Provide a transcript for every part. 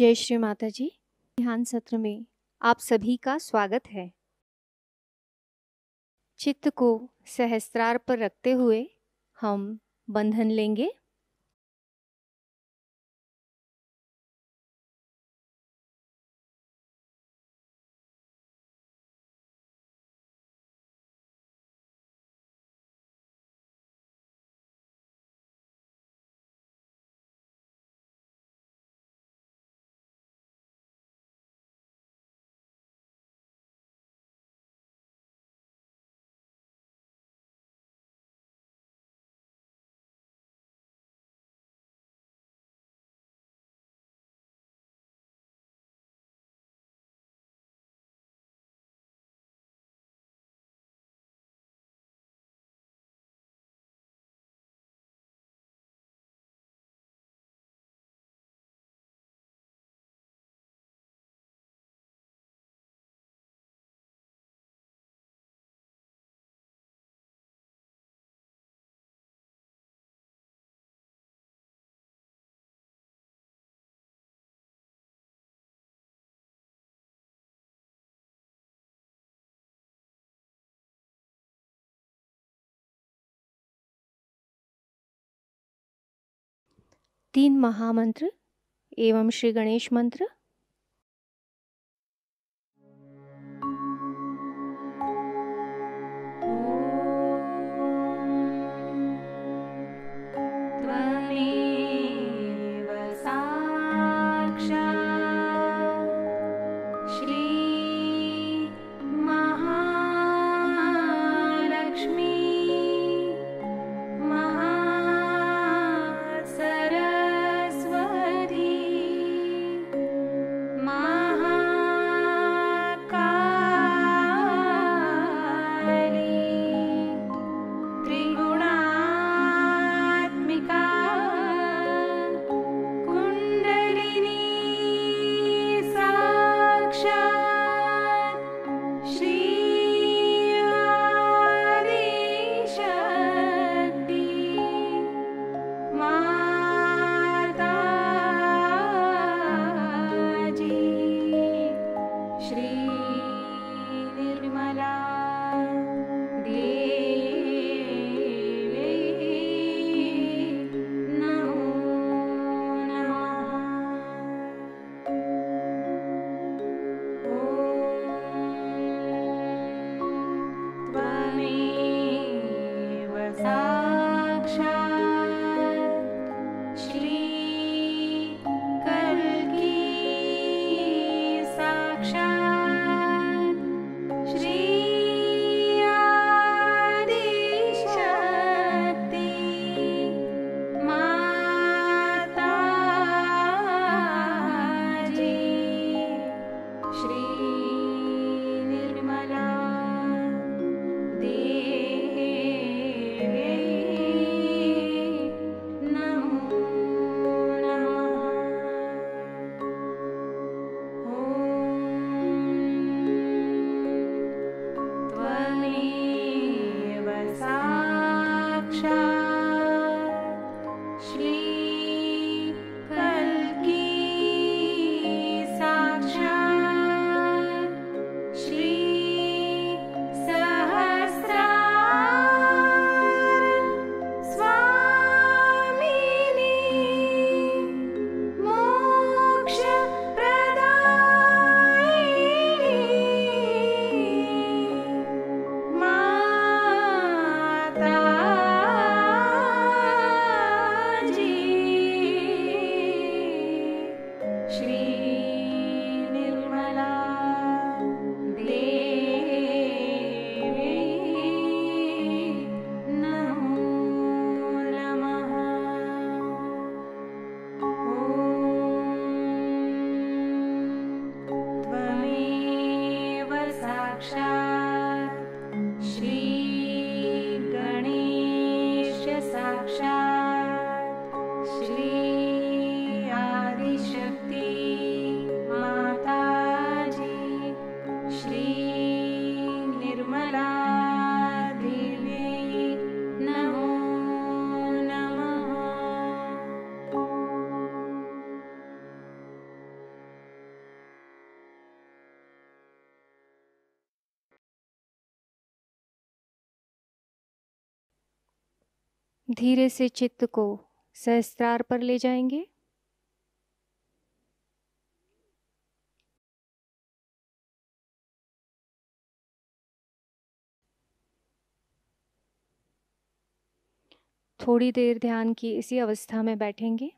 जय श्री माता जी। ध्यान सत्र में आप सभी का स्वागत है। चित्त को सहस्त्रार पर रखते हुए हम बंधन लेंगे। तीन महामंत्र एवं श्री गणेश मंत्र धीरे से चित्त को सहस्त्रार पर ले जाएँगे। थोड़ी देर ध्यान की इसी अवस्था में बैठेंगे।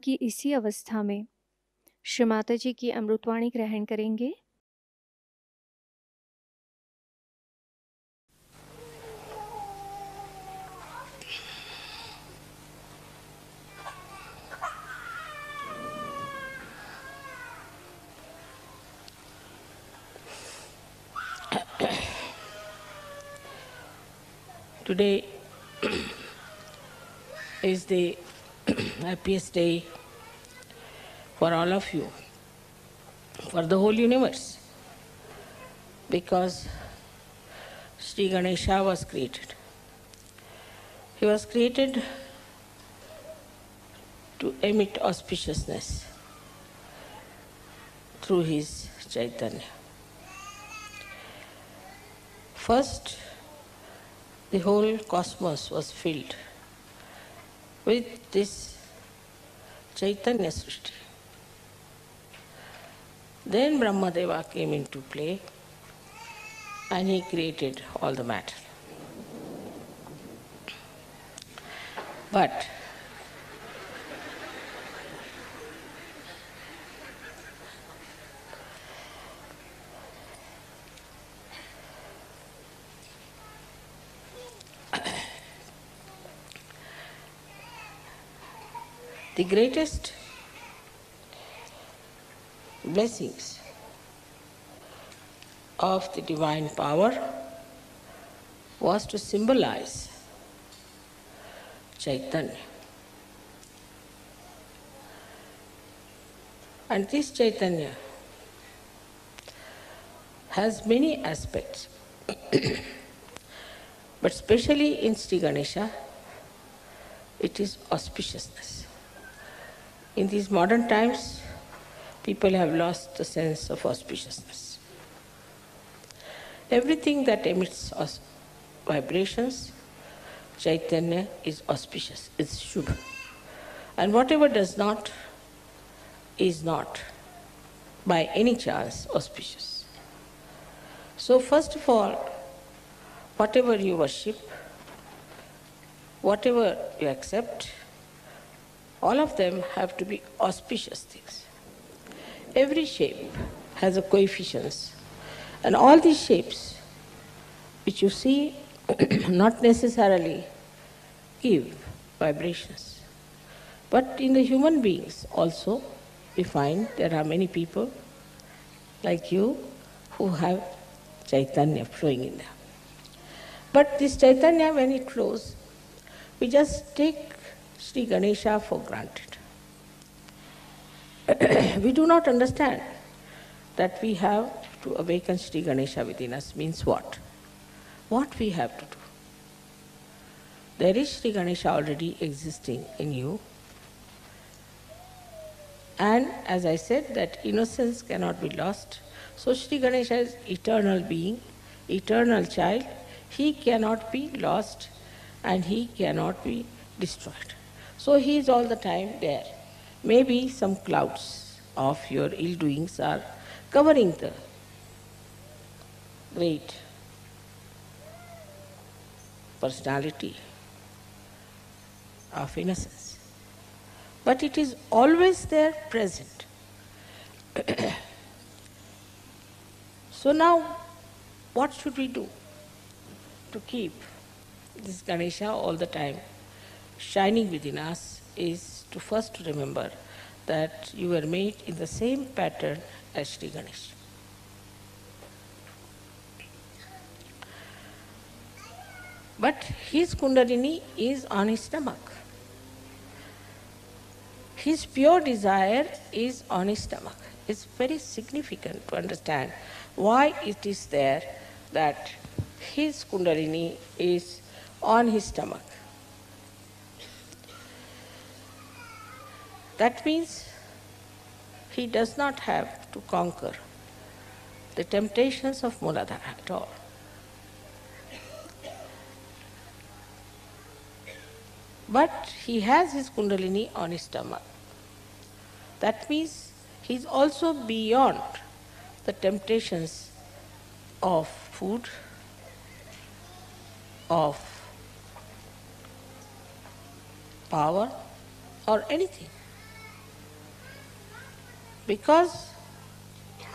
की इसी अवस्था में श्री माता जी की अमृतवाणी ग्रहण करेंगे। Today is the happiest day for all of you, for the whole universe, because Sri Ganesha was created. He was created to emit auspiciousness through his Chaitanya. First, the whole cosmos was filled with this Chaitanya Srishti. Then Brahmadeva came into play and he created all the matter. But the greatest blessings of the divine power was to symbolize Chaitanya. And this Chaitanya has many aspects, but especially in Sri Ganesha, it is auspiciousness. In these modern times, people have lost the sense of auspiciousness. Everything that emits vibrations, Chaitanya is auspicious, is Shubha. And whatever does not, is not. by any chance auspicious. So, first of all, whatever you worship, whatever you accept, all of them have to be auspicious things. Every shape has a coefficients, and all these shapes which you see not necessarily give vibrations. But in the human beings also, we find there are many people like you who have Chaitanya flowing in them. But this Chaitanya, when it flows, we just take Sri Ganesha for granted. we do not understand that we have to awaken Sri Ganesha within us means what? What we have to do. There is Sri Ganesha already existing in you. And as I said, that innocence cannot be lost. So Sri Ganesha is eternal being, eternal child. He cannot be lost and he cannot be destroyed. So he is all the time there. Maybe some clouds of your ill doings are covering the great personality of innocence. But it is always there present. so now, what should we do to keep this Ganesha all the time shining within us is to first remember that you were made in the same pattern as Sri Ganesha. But his Kundalini is on his stomach. His pure desire is on his stomach. It's very significant to understand why it is there that his Kundalini is on his stomach. That means he does not have to conquer the temptations of Muladhara at all. But he has his Kundalini on his stomach. That means he is also beyond the temptations of food, of power, or anything. Because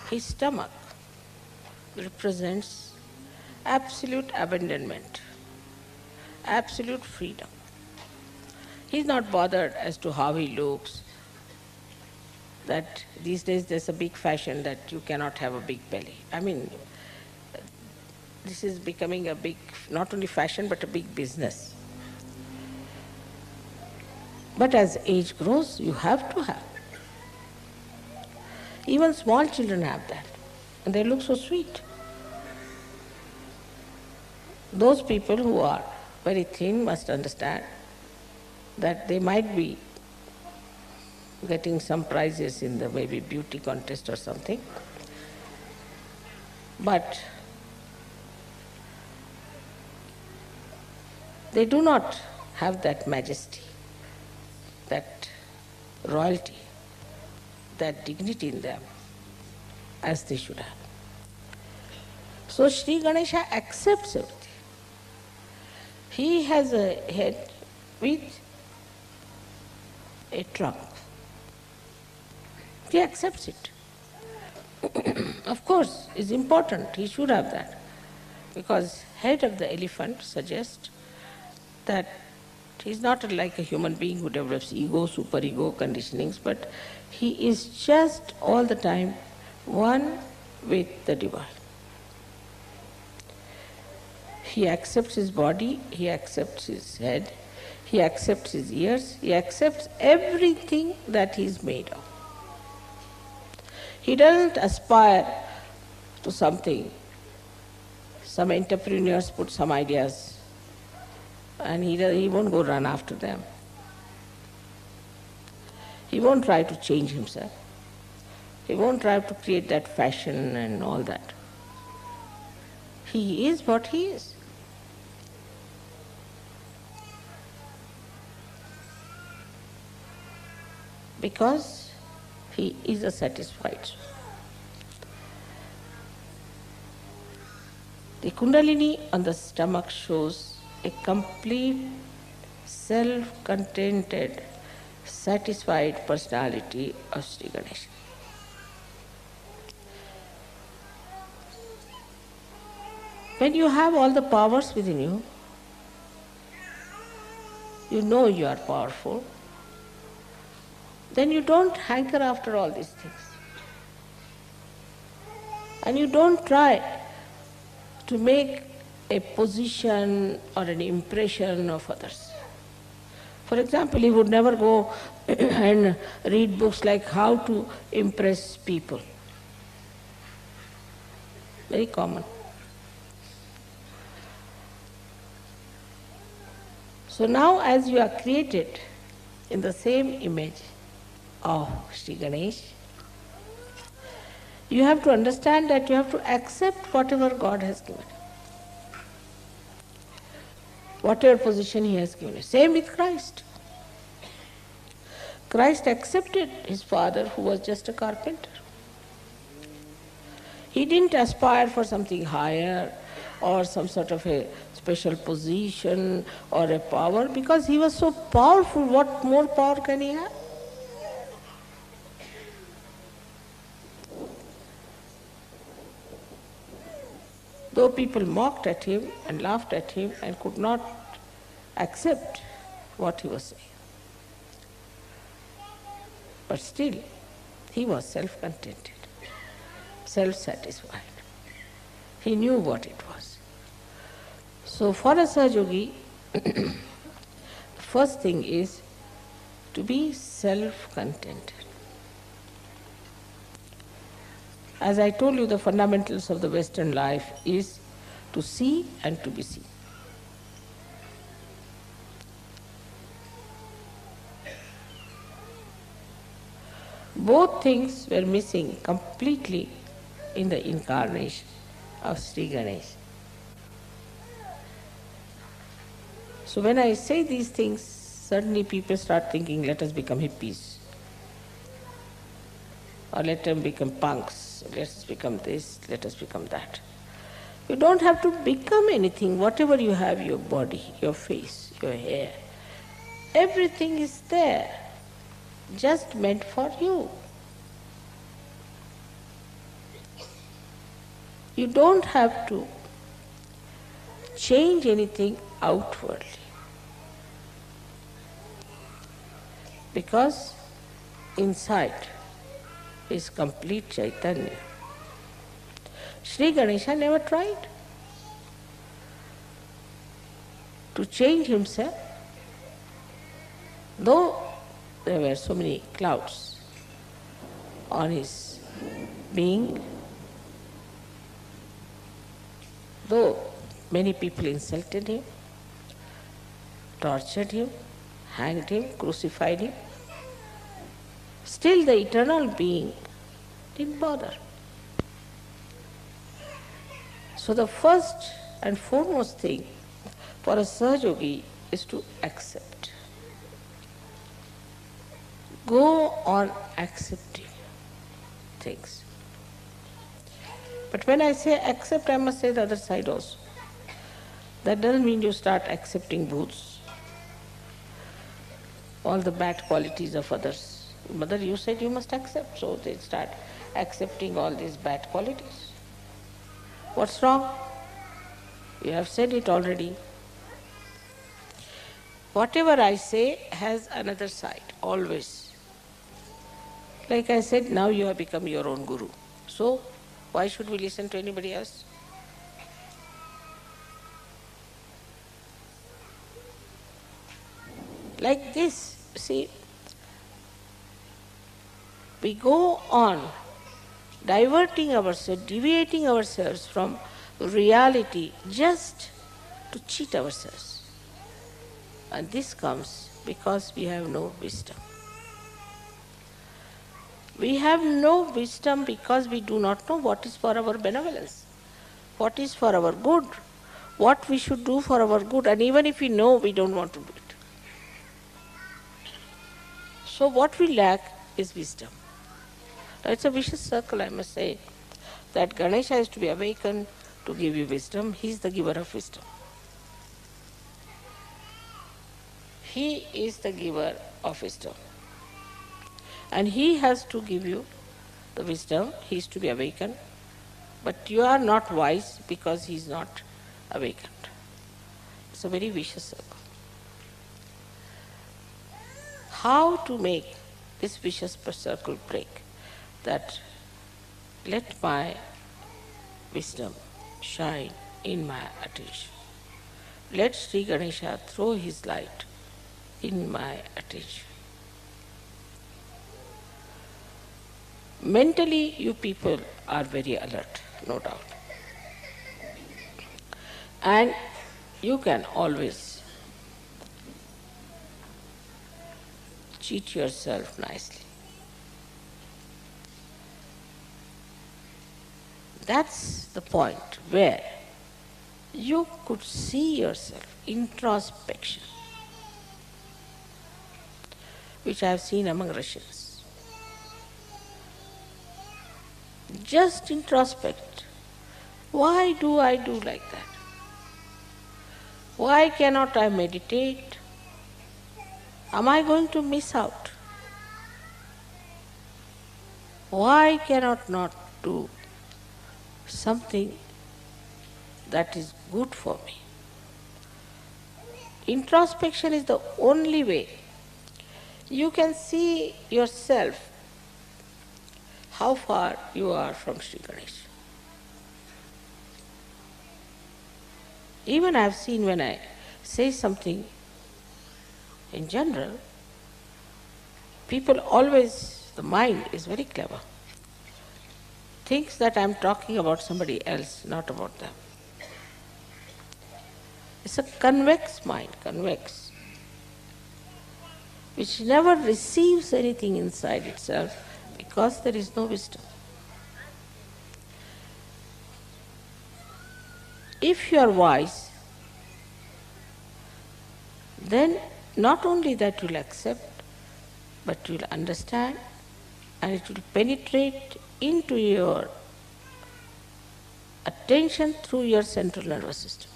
his stomach represents absolute abandonment, absolute freedom. He's not bothered as to how he looks. That these days there's a big fashion that you cannot have a big belly. I mean, this is becoming a big, not only fashion, but a big business. But as age grows, you have to have. Even small children have that, and they look so sweet. Those people who are very thin must understand that they might be getting some prizes in the maybe beauty contest or something. But they do not have that majesty, that royalty, that dignity in them as they should have. So Sri Ganesha accepts everything. He has a head with a trunk. He accepts it. of course, it's important, he should have that. Because head of the elephant suggests that he's not like a human being who develops ego, superego, conditionings, but he is just all the time one with the divine. He accepts his body, he accepts his head, he accepts his ears, he accepts everything that he is made of. He doesn't aspire to something. Some entrepreneurs put some ideas and he, he won't go run after them. He won't try to change himself. He won't try to create that fashion and all that. He is what he is. Because he is a satisfied. The Kundalini on the stomach shows a complete self contented satisfied personality of Sri Ganesha. When you have all the powers within you, you know you are powerful, then you don't hanker after all these things. And you don't try to make a position or an impression of others. For example, he would never go and read books like how to impress people. Very common. So now, as you are created in the same image of Sri Ganesh, you have to understand that you have to accept whatever God has given. Whatever position He has given. Same with Christ. Christ accepted His Father, who was just a carpenter. He didn't aspire for something higher or some sort of a special position or a power because he was so powerful. What more power can he have? Though people mocked at him and laughed at him and could not accept what he was saying. But still, he was self contented, self satisfied. He knew what it was. So, for a Sahaja Yogi, first thing is to be self contented. As I told you, the fundamentals of the Western life is to see and to be seen. Both things were missing completely in the incarnation of Sri Ganesh. So when I say these things, suddenly people start thinking, let us become hippies. Or let them become punks. Let us become this, let us become that. You don't have to become anything, whatever you have, your body, your face, your hair. Everything is there, just meant for you. You don't have to change anything outwardly. Because inside is complete Chaitanya. Sri Ganesha never tried to change himself, though there were so many clouds on his being, though many people insulted him, tortured him, hanged him, crucified him, still the eternal being didn't bother. So the first and foremost thing for a Sahaja Yogi is to accept. Go on accepting things. But when I say accept, I must say the other side also. That doesn't mean you start accepting bhoots, all the bad qualities of others. Mother, you said you must accept, so they start accepting all these bad qualities. What's wrong? You have said it already. Whatever I say has another side, always. Like I said, now you have become your own guru. So, why should we listen to anybody else? Like this, see, we go on diverting ourselves, deviating ourselves from reality just to cheat ourselves. And this comes because we have no wisdom. We have no wisdom because we do not know what is for our benevolence, what is for our good, what we should do for our good, and even if we know, we don't want to do it. So, what we lack is wisdom. It's a vicious circle, I must say, that Ganesha is to be awakened to give you wisdom, He is the giver of wisdom. He is the giver of wisdom. And He has to give you the wisdom, He is to be awakened. But you are not wise because He is not awakened. It's a very vicious circle. How to make this vicious circle break? That let my wisdom shine in my attention. Let Sri Ganesha throw his light in my attention. Mentally, you people are very alert, no doubt. And you can always cheat yourself nicely. That's the point where you could see yourself, introspection, which I have seen among Russians. Just introspect. Why do I do like that? Why cannot I meditate? Am I going to miss out? Why cannot not do something that is good for me. Introspection is the only way you can see yourself how far you are from Sri. Even I have seen when I say something in general, people always, the mind is very clever thinks that I'm talking about somebody else, not about them. It's a convex mind, convex, which never receives anything inside itself because there is no wisdom. If you are wise, then not only that you'll accept, but you'll understand and it will penetrate into your attention through your central nervous system.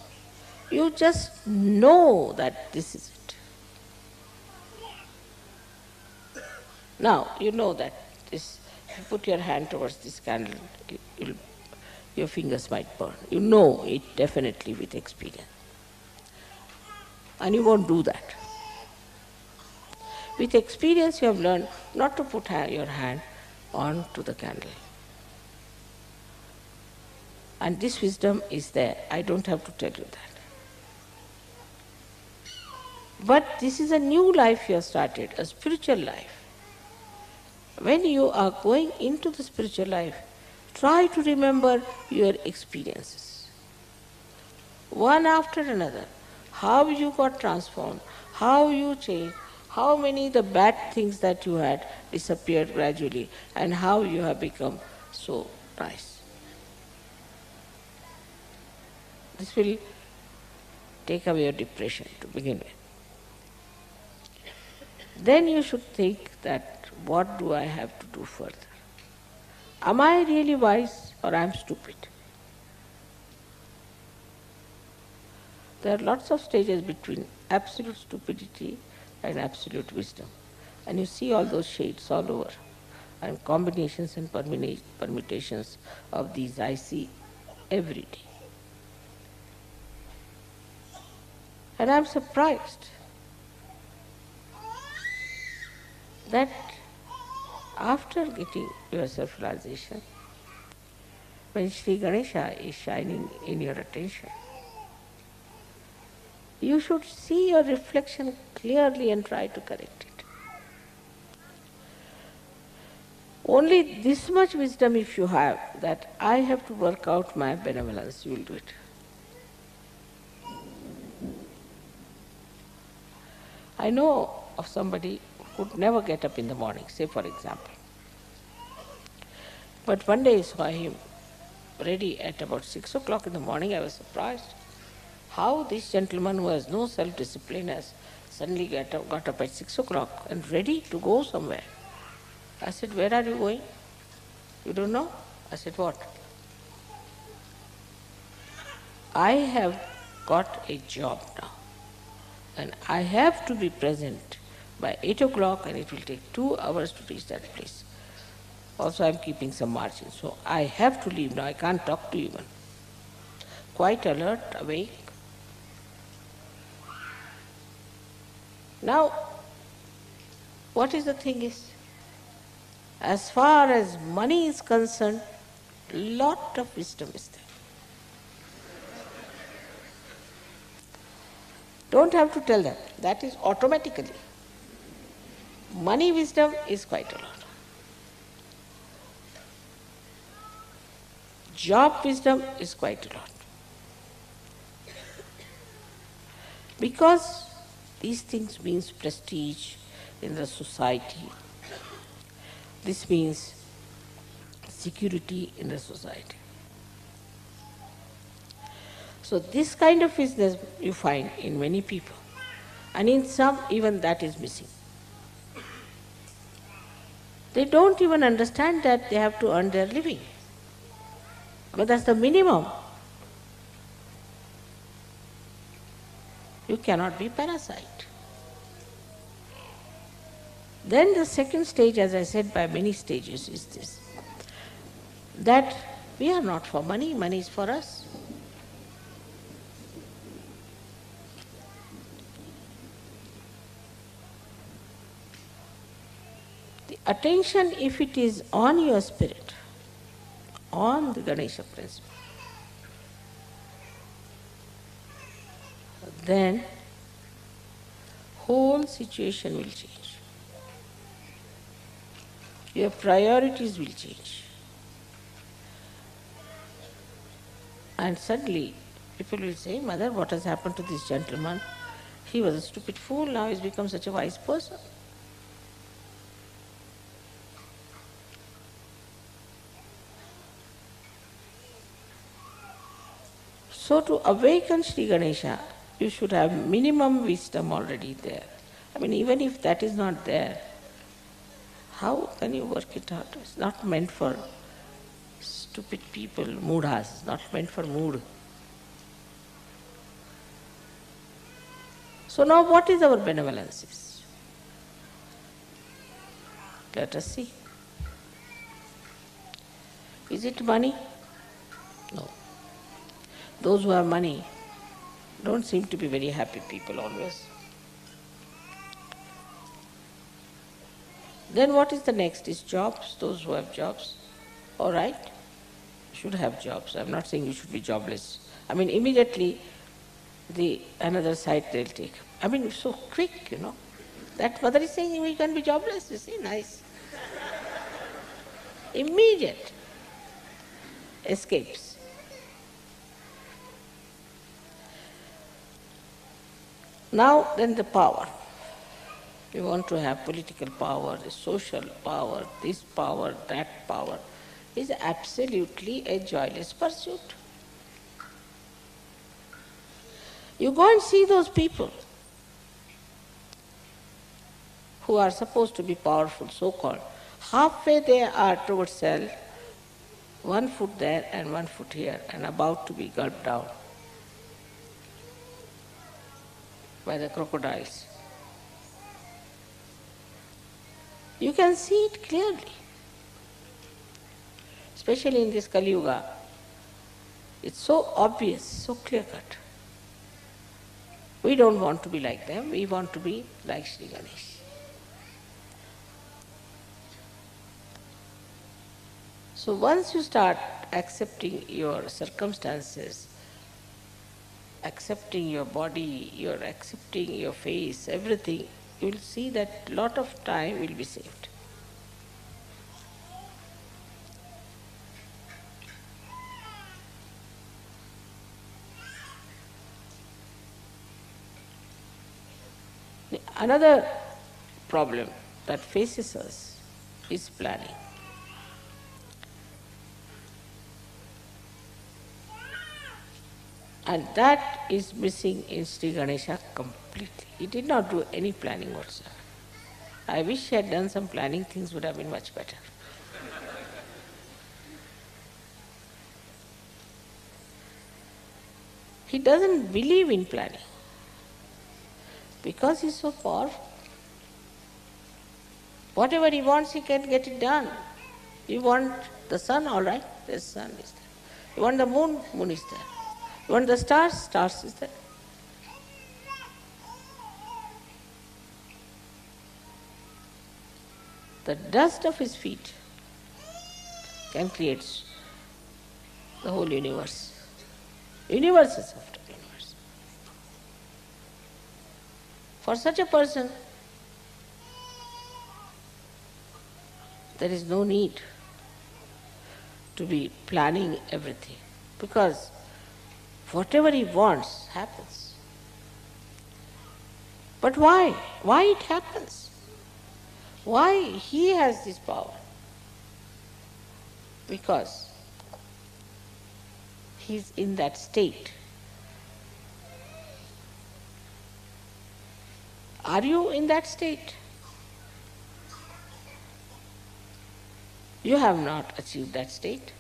You just know that this is it. Now, you know that this, you put your hand towards this candle, your fingers might burn. You know it definitely with experience. And you won't do that. With experience, you have learned not to put your hand on to the candle. And this wisdom is there. I don't have to tell you that. But this is a new life you have started, a spiritual life. When you are going into the spiritual life, try to remember your experiences. One after another. How you got transformed, how you changed, how many the bad things that you had disappeared gradually, and how you have become so nice. This will take away your depression to begin with. Then you should think that what do I have to do further? Am I really wise or am I stupid? There are lots of stages between absolute stupidity and absolute wisdom. And you see all those shades all over. And combinations and permutations of these I see every day. And I'm surprised that after getting your self-realization, when Sri Ganesha is shining in your attention, you should see your reflection clearly and try to correct it. Only this much wisdom if you have, that I have to work out my benevolence, you will do it. I know of somebody who could never get up in the morning, say for example. But one day I saw him ready at about six o'clock in the morning. I was surprised how this gentleman who has no self-discipline has suddenly got up, got up at six o'clock and ready to go somewhere. I said, where are you going? You don't know? I said, what? I have got a job now and I have to be present by 8 o'clock and it will take two hours to reach that place. Also, I'm keeping some margin, so I have to leave now. I can't talk to you even. Quite alert, awake. Now, what is the thing is, as far as money is concerned, lot of wisdom is there. Don't have to tell them. That is automatically. Money wisdom is quite a lot. Job wisdom is quite a lot. Because these things means prestige in the society. This means security in the society. So this kind of business you find in many people. And in some even that is missing. They don't even understand that they have to earn their living. But that's the minimum. You cannot be parasite. Then the second stage, as I said, by many stages, is this that we are not for money, money is for us. The attention, if it is on your spirit, on the Ganesha principle, then whole situation will change. Your priorities will change. And suddenly people will say, Mother, what has happened to this gentleman? He was a stupid fool, now he's become such a wise person. So to awaken Sri Ganesha, you should have minimum wisdom already there. I mean, even if that is not there, how can you work it out? It's not meant for stupid people, moodhas, it's not meant for mood. So now what is our benevolence? Let us see. Is it money? No. Those who have money don't seem to be very happy people always. Then what is the next? Is jobs, those who have jobs. All right, should have jobs. I'm not saying you should be jobless. I mean, immediately the another side they'll take. I mean, so quick, you know. That mother is saying we can be jobless, you see, nice. Immediate escapes. Now then the power. You want to have political power, social power, this power, that power is absolutely a joyless pursuit. You go and see those people who are supposed to be powerful, so called. Halfway they are towards self, one foot there and one foot here, and about to be gulped down. By the crocodiles. You can see it clearly, especially in this Kali Yuga. It's so obvious, so clear cut. We don't want to be like them, we want to be like Sri Ganesh. So once you start accepting your circumstances, accepting your body, you're accepting your face, everything, you will see that lot of time will be saved. Another problem that faces us is planning. And that is missing in Sri Ganesha completely. He did not do any planning whatsoever. I wish he had done some planning, things would have been much better. he doesn't believe in planning because he's so powerful. Whatever he wants, he can get it done. You want the sun, all right, the sun is there. You want the moon, moon is there. You want the stars, stars is there. The dust of his feet can create the whole universe. Universes after universe. For such a person, there is no need to be planning everything because whatever he wants happens. But why? Why it happens? Why he has this power? Because he's in that state. Are you in that state? You have not achieved that state.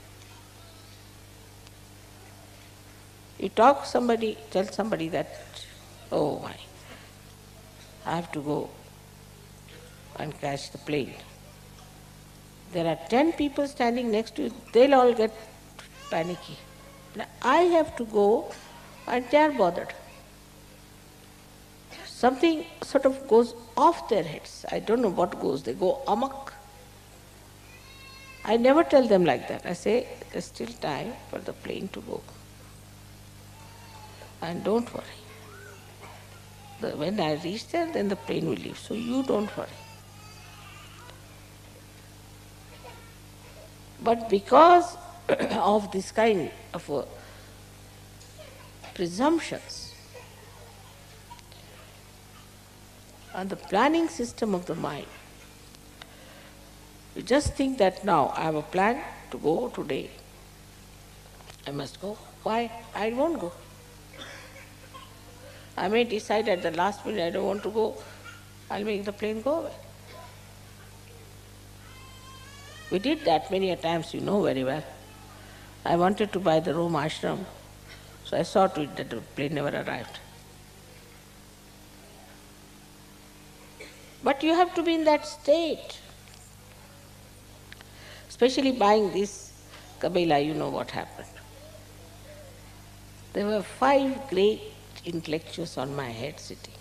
You talk somebody, tell somebody that, oh my, I have to go and catch the plane. There are ten people standing next to you, they'll all get panicky. Now I have to go and they are bothered. Something sort of goes off their heads. I don't know what goes, they go amok. I never tell them like that. I say, there's still time for the plane to go. And don't worry. The, when I reach there, then the plane will leave. So you don't worry. But because of this kind of uh, presumptions and the planning system of the mind, you just think that now I have a plan to go today. I must go. Why? I won't go. I may decide at the last minute I don't want to go. I'll make the plane go away. We did that many a times, you know very well. I wanted to buy the Rome ashram, so I saw to it that the plane never arrived. But you have to be in that state. Especially buying this Cabella, you know what happened. There were five great intellectuals on my head sitting.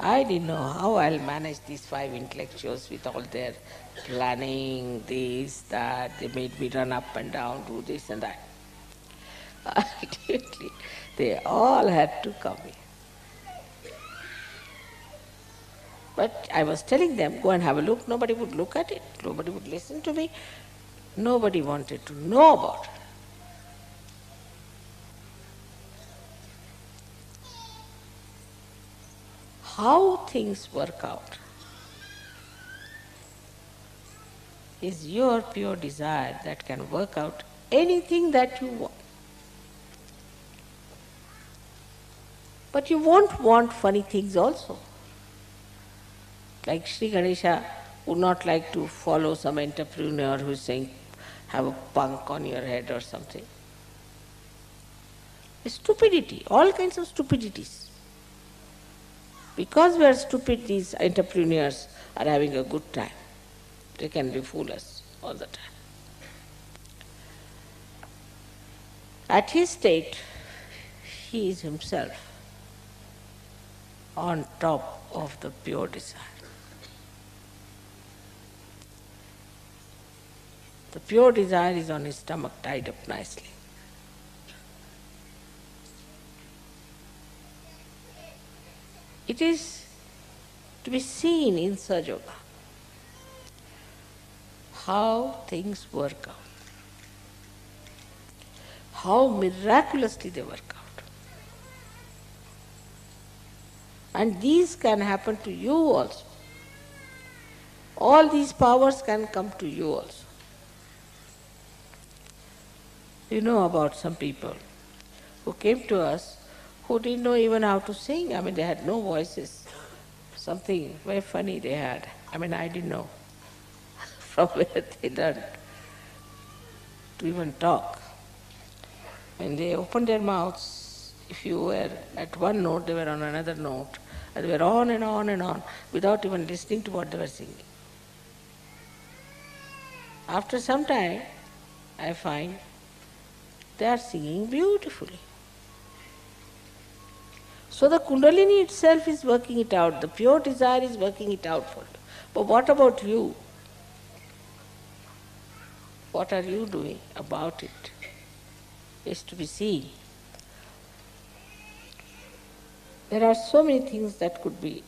I didn't know how I'll manage these five intellectuals with all their planning, this, that. They made me run up and down, do this and that. Ultimately, they all had to come in. But I was telling them, go and have a look. Nobody would look at it. Nobody would listen to me. Nobody wanted to know about it. How things work out is your pure desire that can work out anything that you want. But you won't want funny things also. Like Sri Ganesha would not like to follow some entrepreneur who's saying, have a punk on your head or something. Stupidity, all kinds of stupidities. Because we are stupid, these entrepreneurs are having a good time. They can befool us all the time. At his state, he is himself on top of the pure desire. The pure desire is on his stomach tied up nicely. It is to be seen in Sahaja Yoga how things work out, how miraculously they work out. And these can happen to you also. All these powers can come to you also. You know about some people who came to us who didn't know even how to sing. I mean, they had no voices. Something very funny they had. I mean, I didn't know from where they learned to even talk. When they opened their mouths, if you were at one note, they were on another note. And they were on and on and on without even listening to what they were singing. After some time, I find they are singing beautifully. So the Kundalini itself is working it out, the pure desire is working it out for you. But what about you? What are you doing about it? Is to be seen. There are so many things that could be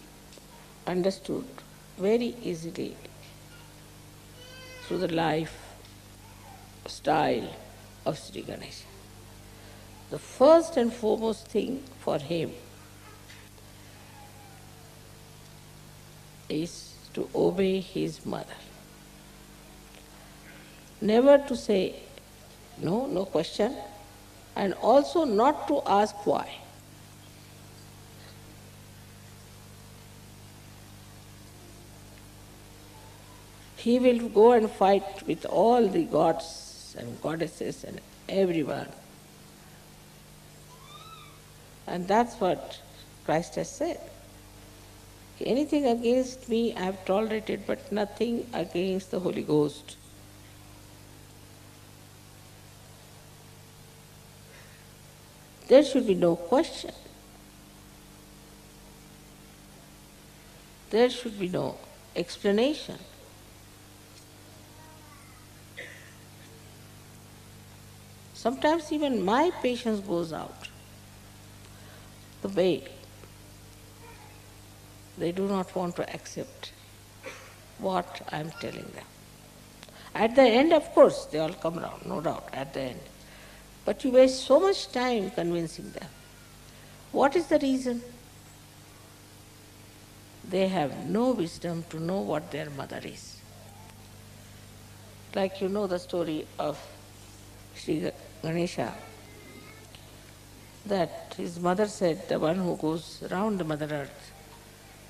understood very easily through the life style of Sri Ganesha. The first and foremost thing for him is to obey his mother. Never to say no, no question, and also not to ask why. He will go and fight with all the gods and goddesses and everyone. And that's what Christ has said. Anything against me I have tolerated, but nothing against the Holy Ghost. There should be no question. There should be no explanation. Sometimes even my patience goes out. The way they do not want to accept what I am telling them. At the end, of course, they all come round, no doubt, at the end. But you waste so much time convincing them. What is the reason? They have no wisdom to know what their mother is. Like you know the story of Sri Ganesha, that his mother said, The one who goes round the Mother Earth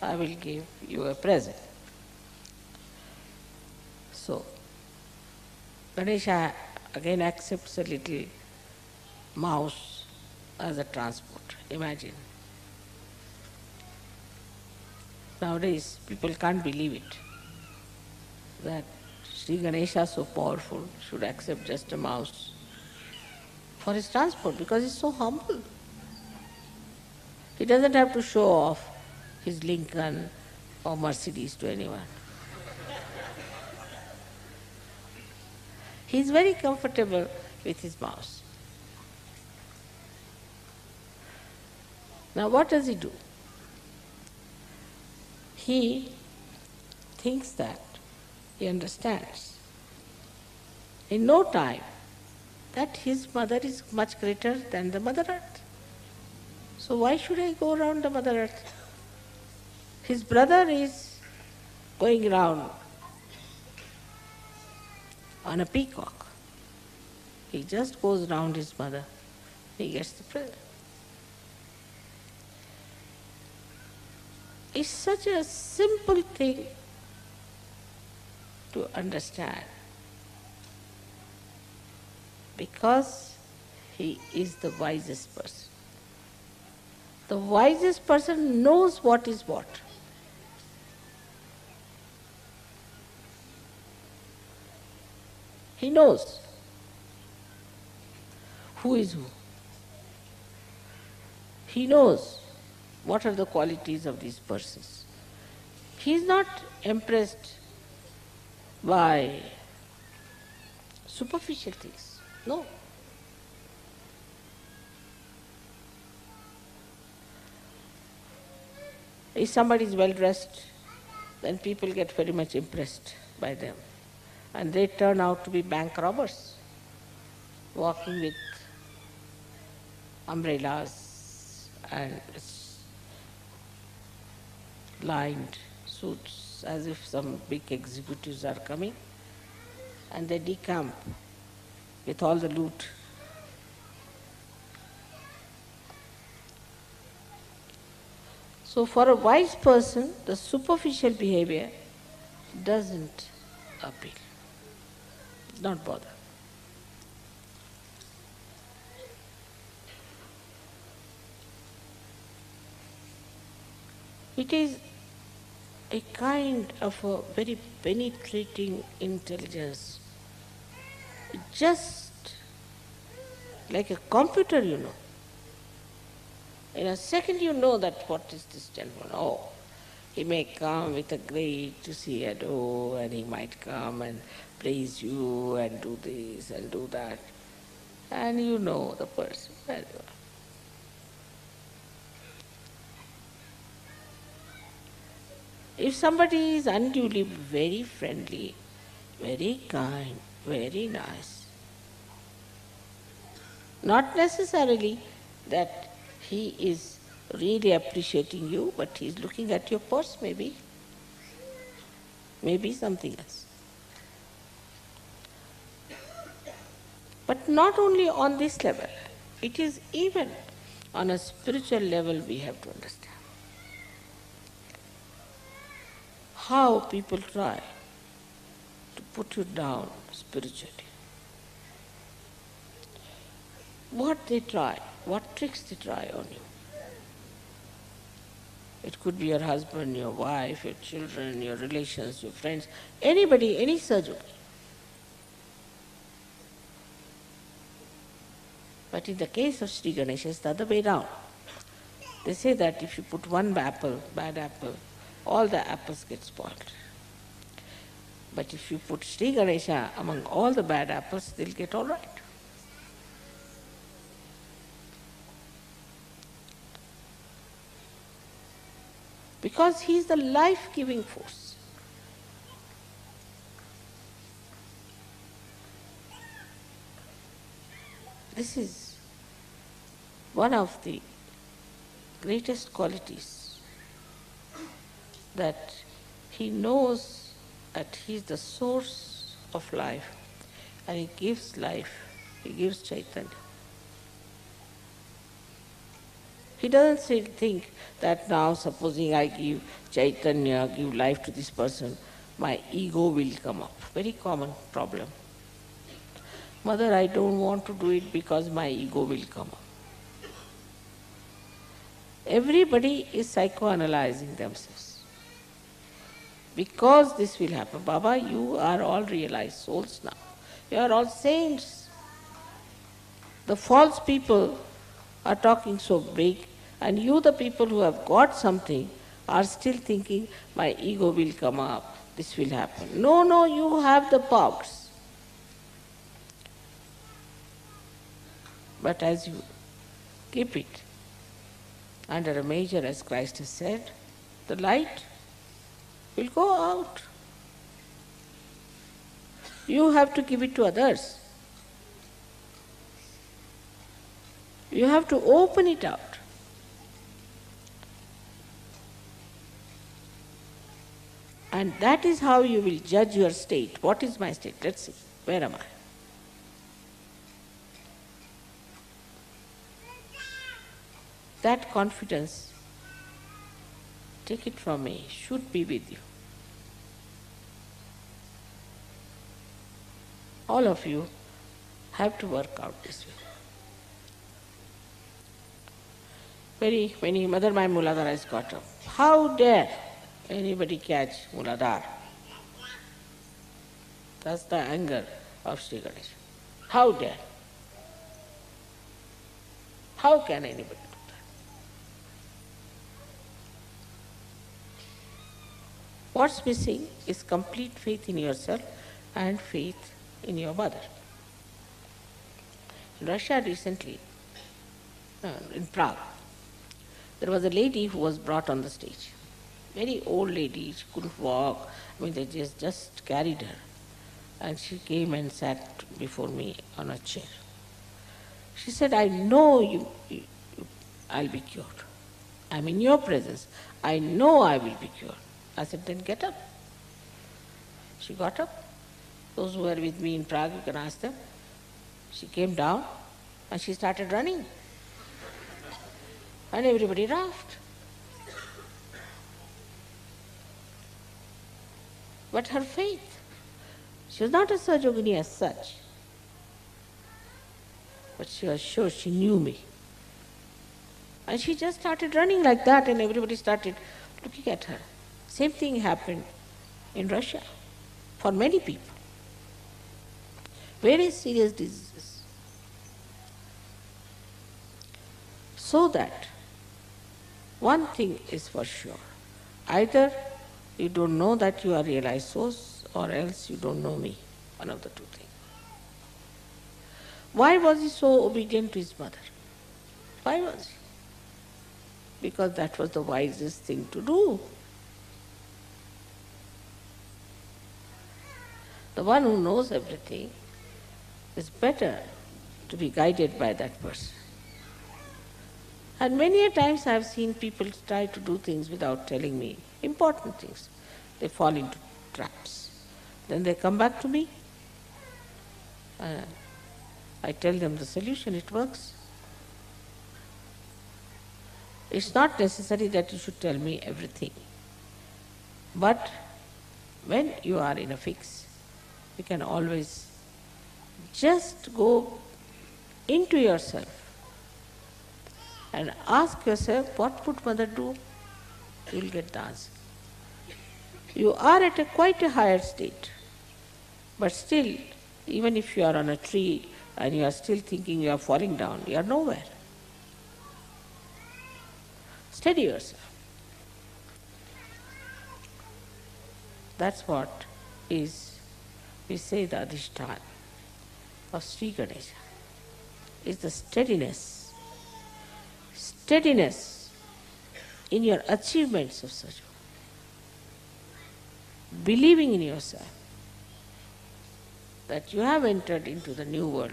I will give you a present. So, Ganesha again accepts a little mouse as a transport. Imagine. Nowadays, people can't believe it that Sri Ganesha, so powerful, should accept just a mouse for his transport because he's so humble. He doesn't have to show off his Lincoln or Mercedes to anyone. He is very comfortable with his mouse. Now, what does he do? He thinks that he understands in no time that his mother is much greater than the Mother Earth. So, why should I go around the Mother Earth? His brother is going around on a peacock. He just goes round his mother. He gets the present. It's such a simple thing to understand because he is the wisest person. The wisest person knows what is what. He knows who is who. He knows what are the qualities of these persons. He is not impressed by superficial things. No. If somebody is well dressed, then people get very much impressed by them and they turn out to be bank robbers, walking with umbrellas and lined suits as if some big executives are coming, and they decamp with all the loot. So, for a wise person, the superficial behavior doesn't appeal not bother. It is a kind of a very penetrating intelligence, just like a computer, you know. In a second, you know that what is this gentleman? Oh, he may come with a great to see and oh, and he might come and praise you and do this and do that. And you know the person very well. If somebody is unduly very friendly, very kind, very nice, not necessarily that he is really appreciating you, but he is looking at your purse maybe, maybe something else. But not only on this level, it is even on a spiritual level we have to understand. how people try to put you down spiritually. What they try, what tricks they try on you. It could be your husband, your wife, your children, your relations, your friends, anybody, any surgeon. But in the case of Sri Ganesha, it's the other way round. They say that if you put one apple, bad apple, all the apples get spoiled. But if you put Sri Ganesha among all the bad apples, they'll get all right. Because he is the life giving force. This is one of the greatest qualities that he knows that he is the source of life and he gives life, he gives Chaitanya. He doesn't say, think that now supposing I give Chaitanya, give life to this person, my ego will come up. Very common problem. Mother, I don't want to do it because my ego will come up. Everybody is psychoanalyzing themselves. Because this will happen. Baba, you are all realized souls now. You are all saints. The false people are talking so big, and you, the people who have got something, are still thinking, my ego will come up, this will happen. No, no, you have the powers. But as you keep it under a major, as Christ has said, the light will go out. You have to give it to others. You have to open it out. And that is how you will judge your state. What is my state? Let's see. Where am I? That confidence, take it from me, should be with you. all of you have to work out this way. Very many Mother my Muladhara has got up. How dare anybody catch Muladhara? That's the anger of Sri. How dare? How can anybody do that? What's missing is complete faith in yourself and faith in your mother. In Russia recently, uh, in Prague, there was a lady who was brought on the stage. Very old lady, she couldn't walk. I mean, they just, just carried her. And she came and sat before me on a chair. She said, I know you, you I'll be cured. I'm in your presence. I know I will be cured. I said, then get up. She got up those who were with me in Prague, you can ask them. She came down and she started running. And everybody laughed. But her faith, she was not a Sahaja Yogini as such, but she was sure she knew me. And she just started running like that, and everybody started looking at her. Same thing happened in Russia for many people. Very serious diseases. So that one thing is for sure either you don't know that you are realized source, or else you don't know me. One of the two things. Why was he so obedient to his mother? Why was he? Because that was the wisest thing to do. The one who knows everything is better to be guided by that person. And many a times I have seen people try to do things without telling me important things. They fall into traps. Then they come back to me. Uh, I tell them the solution, it works. It's not necessary that you should tell me everything. But when you are in a fix, you can always just go into yourself and ask yourself, what would mother do? You will get the answer. You are at a quite a higher state, but still, even if you are on a tree and you are still thinking you are falling down, you are nowhere. Steady yourself. That's what is, we say the Adhishtan of Sri Ganesha, is the steadiness. Steadiness in your achievements of such. Believing in yourself that you have entered into the new world,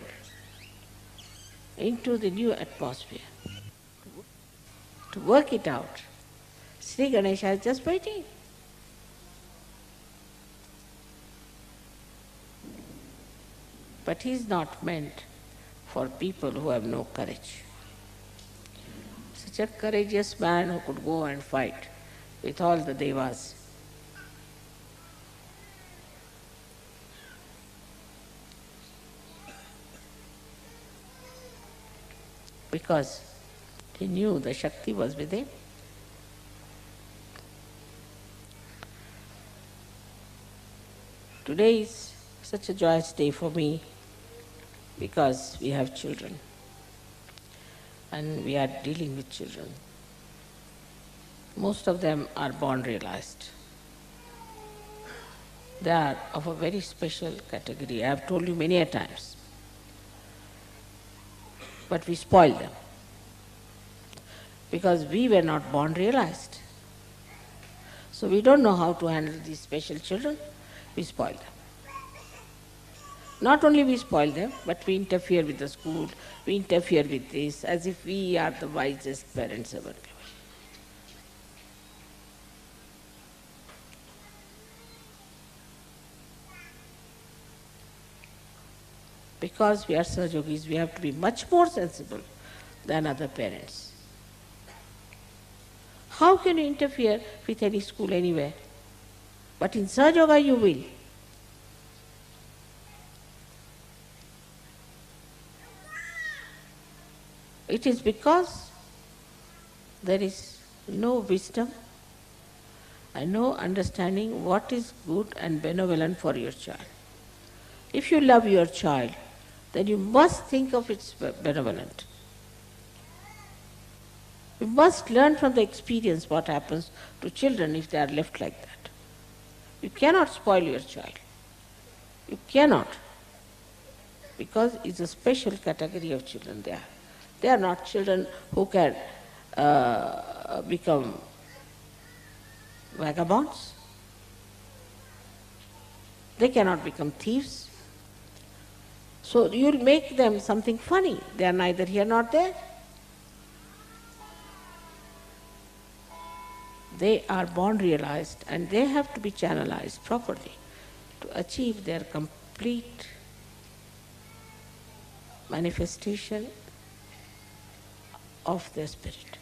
into the new atmosphere. To work it out, Sri Ganesha is just waiting. But he is not meant for people who have no courage. Such a courageous man who could go and fight with all the devas. Because he knew the Shakti was with him. Today is such a joyous day for me because we have children and we are dealing with children. Most of them are born realized. They are of a very special category. I have told you many a times. But we spoil them because we were not born realized. So we don't know how to handle these special children, we spoil them. Not only we spoil them, but we interfere with the school, we interfere with this, as if we are the wisest parents ever. Because we are Sahaja Yogis, we have to be much more sensible than other parents. How can you interfere with any school anywhere? But in Sahaja Yoga you will. It is because there is no wisdom and no understanding what is good and benevolent for your child. If you love your child, then you must think of its benevolent. You must learn from the experience what happens to children if they are left like that. You cannot spoil your child. You cannot. Because it's a special category of children they are. They are not children who can uh, become vagabonds. They cannot become thieves. So you'll make them something funny. They are neither here nor there. They are born realized and they have to be channelized properly to achieve their complete manifestation of their spirit.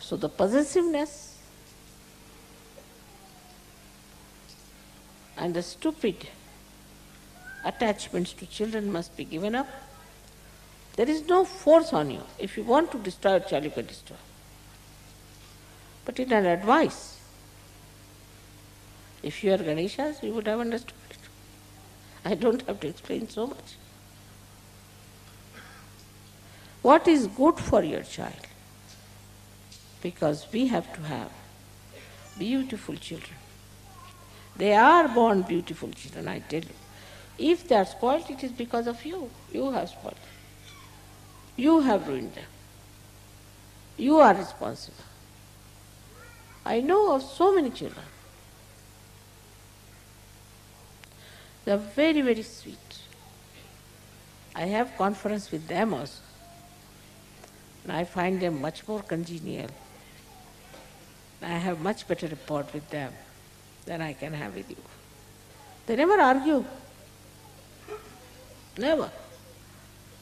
So the possessiveness and the stupid attachments to children must be given up There is no force on you. If you want to destroy a child, you can destroy. But in an advice, if you are Ganeshas, you would have understood it. I don't have to explain so much. What is good for your child? Because we have to have beautiful children. They are born beautiful children, I tell you. If they are spoiled, it is because of you. You have spoiled them. You have ruined them. You are responsible. I know of so many children. They are very, very sweet. I have conference with them also. I find them much more congenial. I have much better rapport with them than I can have with you. They never argue. Never.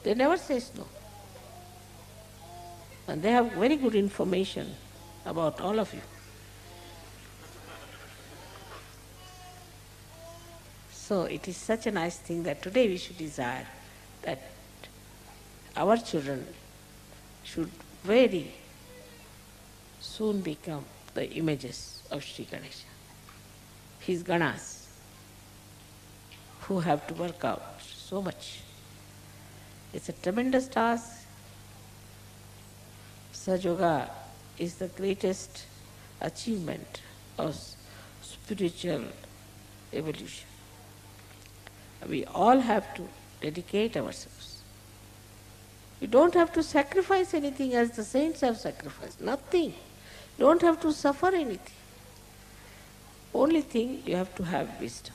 They never say no. And they have very good information about all of you. So it is such a nice thing that today we should desire that our children should very soon become the images of Sri Ganesha, his Ganas, who have to work out so much. It's a tremendous task. Sahaja Yoga is the greatest achievement of spiritual evolution. We all have to dedicate ourselves. You don't have to sacrifice anything as the saints have sacrificed. Nothing. You don't have to suffer anything. Only thing you have to have wisdom.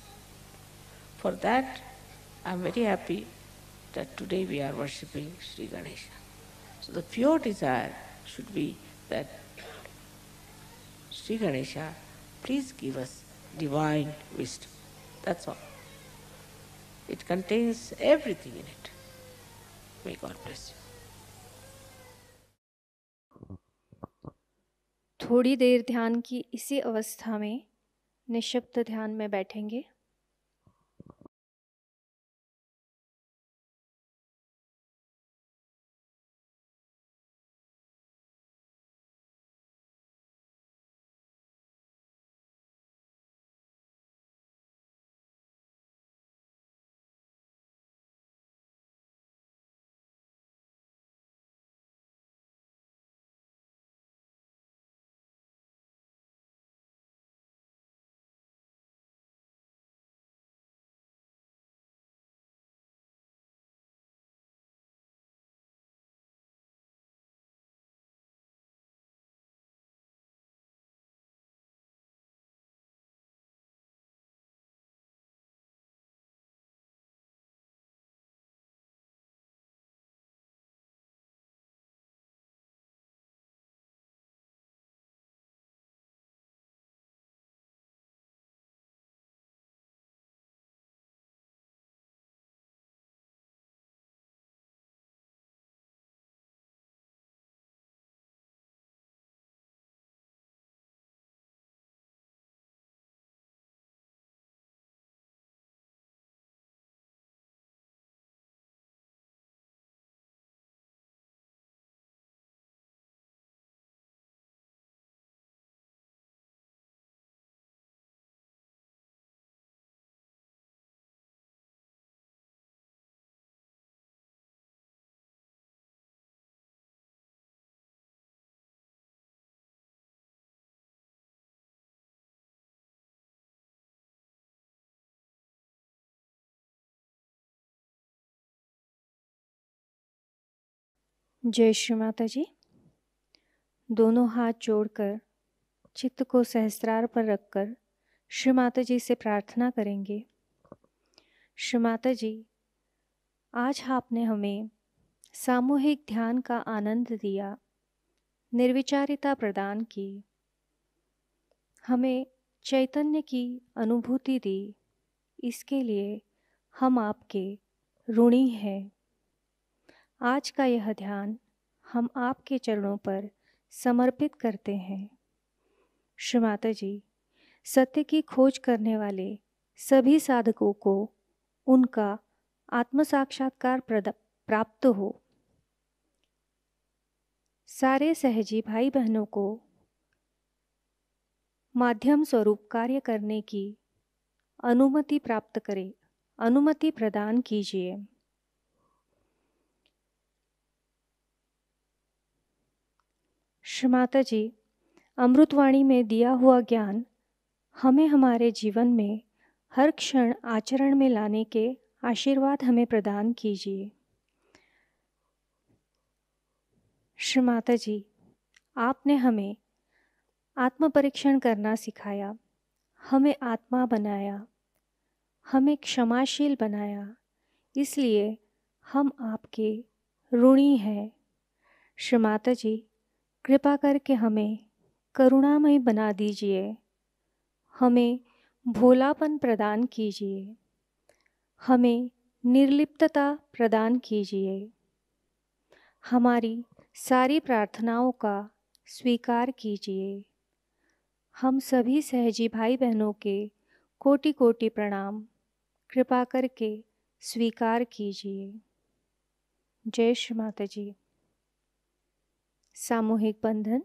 For that, I am very happy that today we are worshipping Sri Ganesha. So the pure desire should be that Sri Ganesha, please give us divine wisdom. That's all. It contains everything in it. May God bless you. थोड़ी देर ध्यान की इसी अवस्था में निशब्द ध्यान में बैठेंगे जय श्री माता जी। दोनों हाथ जोड़कर, चित्त को सहस्त्रार पर रखकर श्री माता जी से प्रार्थना करेंगे। श्री माता जी, आज आपने हमें सामूहिक ध्यान का आनंद दिया, निर्विचारिता प्रदान की, हमें चैतन्य की अनुभूति दी, इसके लिए हम आपके ऋणी हैं। आज का यह ध्यान हम आपके चरणों पर समर्पित करते हैं। श्री माता जी सत्य की खोज करने वाले सभी साधकों को उनका आत्म साक्षात्कार प्राप्त हो। सारे सहजी भाई बहनों को माध्यम स्वरूप कार्य करने की अनुमति प्राप्त करें, अनुमति प्रदान कीजिए। श्रीमाता जी अमृतवाणी में दिया हुआ ज्ञान हमें हमारे जीवन में हर क्षण आचरण में लाने के आशीर्वाद हमें प्रदान कीजिए। श्री माता जी आपने हमें आत्म परीक्षण करना सिखाया, हमें आत्मा बनाया, हमें क्षमाशील बनाया, इसलिए हम आपके ऋणी हैं। श्री माता जी कृपा करके हमें करुणामय बना दीजिए। हमें भोलापन प्रदान कीजिए। हमें निर्लिप्तता प्रदान कीजिए। हमारी सारी प्रार्थनाओं का स्वीकार कीजिए। हम सभी सहजी भाई बहनों के कोटि कोटि प्रणाम। कृपा करके स्वीकार कीजिए। जय श्री माता जी। सामूहिक बंधन